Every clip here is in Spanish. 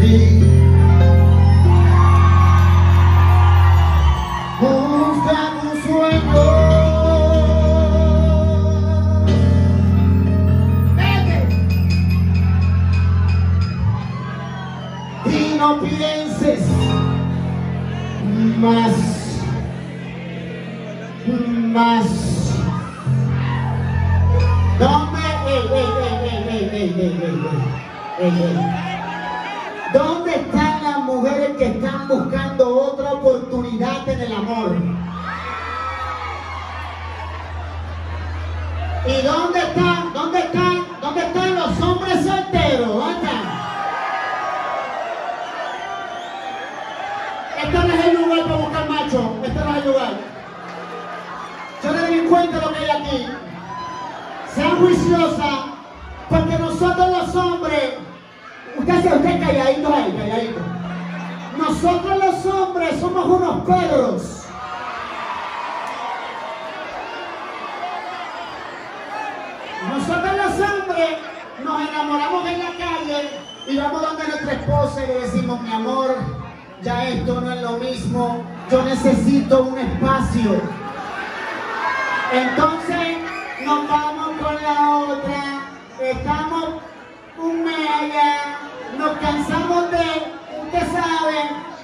mí. Busca. Y no pienses más, más. ¿Dónde están las mujeres que están buscando otra oportunidad en el amor? ¿Y dónde están, dónde están, dónde están los hombres solteros? ¿Dónde están? Este no es el lugar para buscar macho. Este no es el lugar. Yo le doy cuenta lo que hay aquí. Sean juiciosas, porque nosotros los hombres, usted se usted calladito ahí, calladito. Nosotros los hombres somos unos perros. Nosotros los hombres nos enamoramos en la calle y vamos donde nuestra esposa y le decimos, mi amor, ya esto no es lo mismo, yo necesito un espacio. Entonces nos vamos con la otra, estamos un mes allá, nos cansamos de, usted sabe,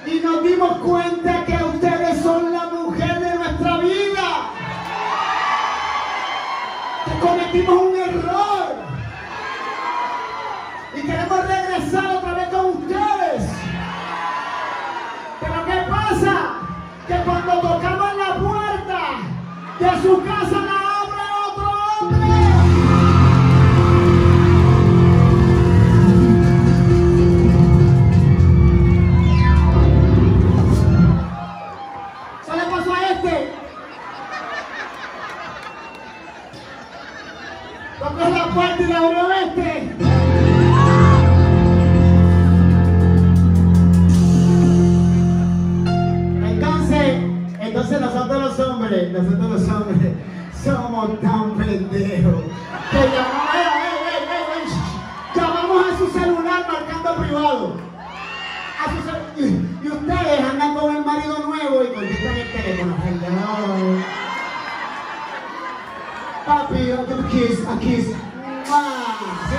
y nos dimos cuenta que ustedes son la mujer de nuestra vida. Que cometimos un error. Y queremos regresar otra vez con ustedes. Pero ¿qué pasa? Que cuando tocamos la puerta de su casa Tocó la puerta y la abrió este. Entonces, nosotros los hombres, nosotros los hombres, somos tan pendejos que llamamos, eh, eh, eh, llamamos a su celular marcando privado. A su cel... y, ustedes andan con el marido nuevo y contestan el teléfono. Papi, a kiss, a kiss. ¡Mua! Sí,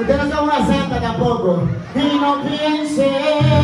usted, no una santa tampoco. Y no piense